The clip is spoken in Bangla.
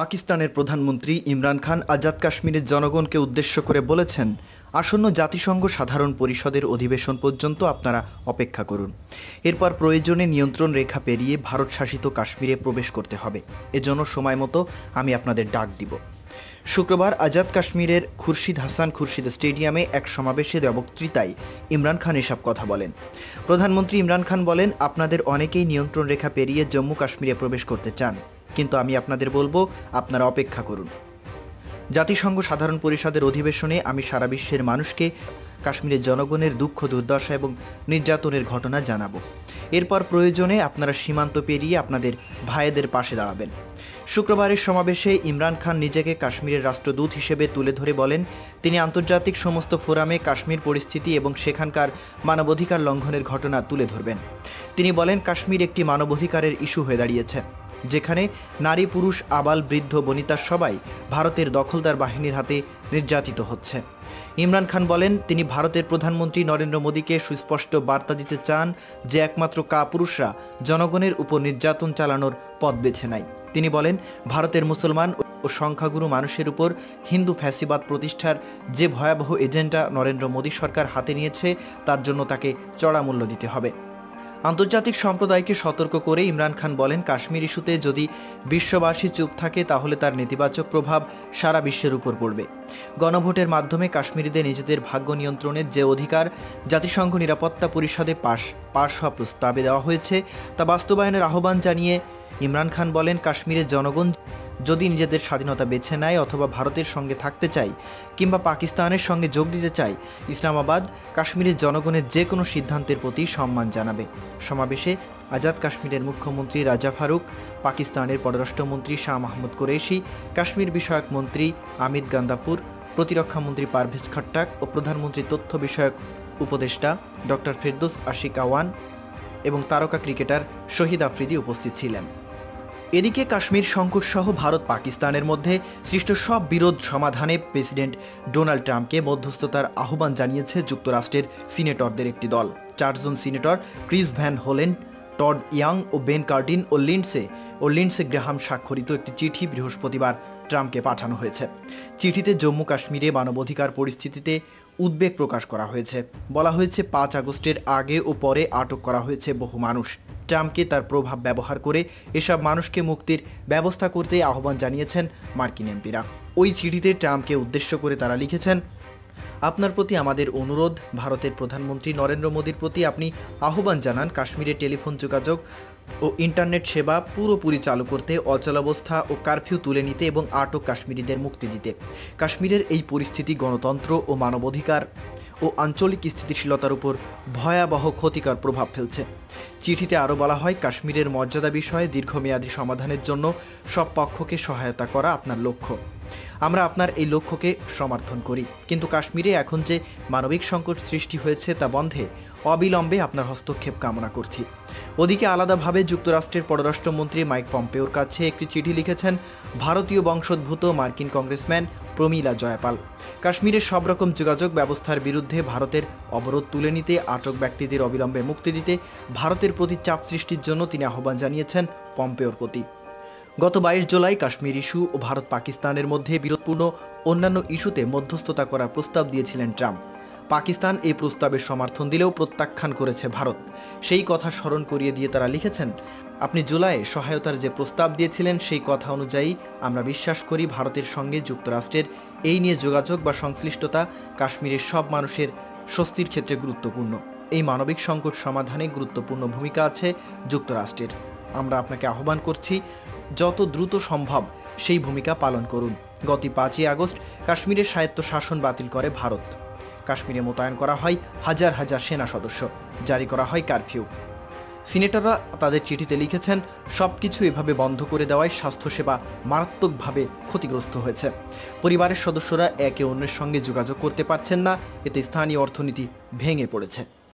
পাকিস্তানের প্রধানমন্ত্রী ইমরান খান আজাদ কাশ্মীরের জনগণকে উদ্দেশ্য করে বলেছেন, আসন্ন জাতিসংঘ সাধারণ পরিষদের অধিবেশন পর্যন্ত আপনারা অপেক্ষা করুন। এরপর প্রয়োজনে নিয়ন্ত্রণ রেখা পেরিয়ে ভারত শাসিত কাশ্মীরে প্রবেশ করতে হবে। এজন্য সময় মতো আমি আপনাদের ডাক দিব। শুক্রবার আজাদ কাশ্মীরের খুরশিদ হাসান খুরশিদ স্টেডিয়ামে এক সমাবেশে দেওয়া বক্তৃতায় ইমরান খান এসব কথা বলেন। প্রধানমন্ত্রী ইমরান খান বলেন, আপনাদের অনেকেই নিয়ন্ত্রণ রেখা পেরিয়ে জম্মু কাশ্মীরে প্রবেশ করতে চান। কিন্তু আমি আপনাদের বলব, আপনারা অপেক্ষা করুন। জাতিসংঘ সাধারণ পরিষদের অধিবেশনে আমি সারা বিশ্বের মানুষকে, কাশ্মীরের জনগণের দুঃখ, দুর্দশা এবং নির্যাতনের ঘটনা জানাব। এরপর প্রয়োজনে আপনারা সীমান্ত পেরিয়ে আপনাদের ভাইদের পাশে দাঁড়াবেন। শুক্রবারের সমাবেশে ইমরান খান নিজেকে কাশ্মীরের রাষ্ট্রদূত হিসেবে তুলে ধরে বলেন, তিনি আন্তর্জাতিক সমস্ত ফোরামে কাশ্মীর পরিস্থিতি এবং সেখানকার মানবাধিকার লঙ্ঘনের ঘটনা তুলে ধরবেন। তিনি বলেন, কাশ্মীর একটি মানবাধিকারের ইস্যু হয়ে দাঁড়িয়েছে। যেখানে নারী, পুরুষ, আবাল, বৃদ্ধ, বনিতা সবাই ভারতের দখলদার বাহিনীর হাতে নির্যাতিত হচ্ছে। ইমরান খান বলেন, তিনি ভারতের প্রধানমন্ত্রী নরেন্দ্র মোদীকে সুস্পষ্ট বার্তা দিতে চান যে একমাত্র কাপুরুষরা জনগণের উপর নির্যাতন চালানোর পথ বেছে নেয়। তিনি বলেন, ভারতের মুসলমান ও সংখ্যাগুরু মানুষের উপর হিন্দু ফ্যাসিবাদ প্রতিষ্ঠার যে ভয়াবহ এজেন্ডা নরেন্দ্র মোদী সরকার হাতে নিয়েছে, তার জন্য তাকে চড়া মূল্য দিতে হবে। আন্তর্জাতিক সম্প্রদায়কে সতর্ক করে ইমরান খান বলেন, কাশ্মীর ইস্যুতে যদি বিশ্ববাসী চুপ থাকে, তাহলে তার নেতিবাচক প্রভাব সারা বিশ্বের উপর পড়বে। গণভোটের মাধ্যমে কাশ্মীরিদের নিজেদের ভাগ্য নিয়ন্ত্রণের যে অধিকার, জাতিসংঘ নিরাপত্তা পরিষদে পাশ পাশ হওয়া প্রস্তাবে দেওয়া হয়েছে, তা বাস্তবায়নের আহ্বান জানিয়ে ইমরান খান বলেন, কাশ্মীরের জনগণ যদি নিজেদের স্বাধীনতা বেছে নেয় অথবা ভারতের সঙ্গে থাকতে চাই কিংবা পাকিস্তানের সঙ্গে যোগ দিতে চাই ইসলামাবাদ কাশ্মীরের জনগণের যে কোনো সিদ্ধান্তের প্রতি সম্মান জানাবে। সমাবেশে আজাদ কাশ্মীরের মুখ্যমন্ত্রী রাজা ফারুক, পাকিস্তানের পররাষ্ট্রমন্ত্রী শাহ মাহমুদ কুরেশি, কাশ্মীর বিষয়ক মন্ত্রী আমিদ গান্দাপুর প্রতিরক্ষা মন্ত্রী পারভেজ খট্টাক ও প্রধানমন্ত্রী তথ্য বিষয়ক উপদেষ্টা ডক্টর ফেরদোস আশিক আওয়ান এবং তারকা ক্রিকেটার শহীদ আফ্রিদি উপস্থিত ছিলেন। এদিকে কাশ্মীর সংকট সহ ভারত পাকিস্তানের মধ্যে সৃষ্ট সব বিরোধ সমাধানে প্রেসিডেন্ট ডোনাল্ড ট্রাম্পকে মধ্যস্থতার আহ্বান জানিয়েছে যুক্তরাষ্ট্রের সিনেটরদের একটি দল। চারজন senator, Chris Van Hollen, Todd Young ও বেন কার্টিন ও লিন্ডসে ও লিন্ডসে গ্রাহাম স্বাক্ষরিত একটি চিঠি বৃহস্পতিবার ট্রাম্পকে পাঠানো হয়েছে। চিঠিতে জম্মু কাশ্মীরে মানবাধিকার পরিস্থিতিতে উদ্বেগ প্রকাশ করা হয়েছে। বলা হয়েছে, পাঁচ আগস্টের আগে ও পরে আটক করা হয়েছে বহু মানুষ। ট্রাম্পকে তার প্রভাব ব্যবহার করে এসব মানুষকে মুক্তির ব্যবস্থা করতে আহ্বান জানিয়েছেন মার্কিন এমপিরা। ওই চিঠিতে ট্রাম্পকে উদ্দেশ্য করে তারা লিখেছেন, আপনার প্রতি আমাদের অনুরোধ, ভারতের প্রধানমন্ত্রী নরেন্দ্র মোদীর প্রতি আপনি আহ্বান জানান কাশ্মীরে টেলিফোন যোগাযোগ ও ইন্টারনেট সেবা পুরোপুরি চালু করতে অচলাবস্থা ও কারফিউ তুলে নিতে এবং আটক কাশ্মীরিদের মুক্তি দিতে। কাশ্মীরের এই পরিস্থিতি গণতন্ত্র ও মানবাধিকার ও আঞ্চলিক স্থিতিশীলতার উপর ভয়াবহ ক্ষতিকর প্রভাব ফেলছে। চিঠিতে আরও বলা হয়, কাশ্মীরের মর্যাদা বিষয়ে দীর্ঘমেয়াদী সমাধানের জন্য সব পক্ষকে সহায়তা করা আপনার লক্ষ্য। আমরা আপনার এই লক্ষ্যকে সমর্থন করি। কিন্তু কাশ্মীরে এখন যে মানবিক সংকট সৃষ্টি হয়েছে তা বন্ধে অবিলম্বে আপনার হস্তক্ষেপ কামনা করছি। ওদিকে আলাদাভাবে যুক্তরাষ্ট্রের পররাষ্ট্রমন্ত্রী মাইক পম্পেওর কাছে একটি চিঠি লিখেছেন ভারতীয় বংশোদ্ভূত মার্কিন কংগ্রেসম্যান প্রমীলা জয়পাল। কাশ্মীরের সব রকম যোগাযোগ ব্যবস্থার বিরুদ্ধে ভারতের অবরোধ তুলে নিতে, আটক ব্যক্তিদের অবিলম্বে মুক্তি দিতে, ভারতের প্রতি চাপ সৃষ্টির জন্য তিনি আহ্বান জানিয়েছেন পম্পেওর প্রতি। গত বাইশ জুলাই কাশ্মীর ইস্যু ও ভারত পাকিস্তানের মধ্যে বিরোধপূর্ণ অন্যান্য ইস্যুতে মধ্যস্থতা করার প্রস্তাব দিয়েছিলেন ট্রাম্প। পাকিস্তান এই প্রস্তাবের সমর্থন দিলেও প্রত্যাখ্যান করেছে ভারত। সেই কথা স্মরণ করিয়ে দিয়ে তারা লিখেছেন, আপনি জুলাইয়ে সহায়তার যে প্রস্তাব দিয়েছিলেন সেই কথা অনুযায়ী আমরা বিশ্বাস করি ভারতের সঙ্গে যুক্তরাষ্ট্রের এই নিয়ে যোগাযোগ বা সংশ্লিষ্টতা কাশ্মীরের সব মানুষের স্বস্তির ক্ষেত্রে গুরুত্বপূর্ণ। এই মানবিক সংকট সমাধানে গুরুত্বপূর্ণ ভূমিকা আছে যুক্তরাষ্ট্রের। আমরা আপনাকে আহ্বান করছি যত দ্রুত সম্ভব সেই ভূমিকা পালন করুন। গত পাঁচই আগস্ট কাশ্মীরের স্বায়ত্ত শাসন বাতিল করে ভারত। কাশ্মীরে মোতায়েন করা হয় হাজার হাজার সেনা সদস্য, জারি করা হয় কারফিউ। সিনেটররা তাদের চিঠিতে লিখেছেন সব কিছু এভাবে বন্ধ করে দেওয়ায় স্বাস্থ্যসেবা মারাত্মকভাবে ক্ষতিগ্রস্ত হয়েছে। পরিবারের সদস্যরা একে অন্যের সঙ্গে যোগাযোগ করতে পারছেন না, এতে স্থানীয় অর্থনীতি ভেঙে পড়েছে।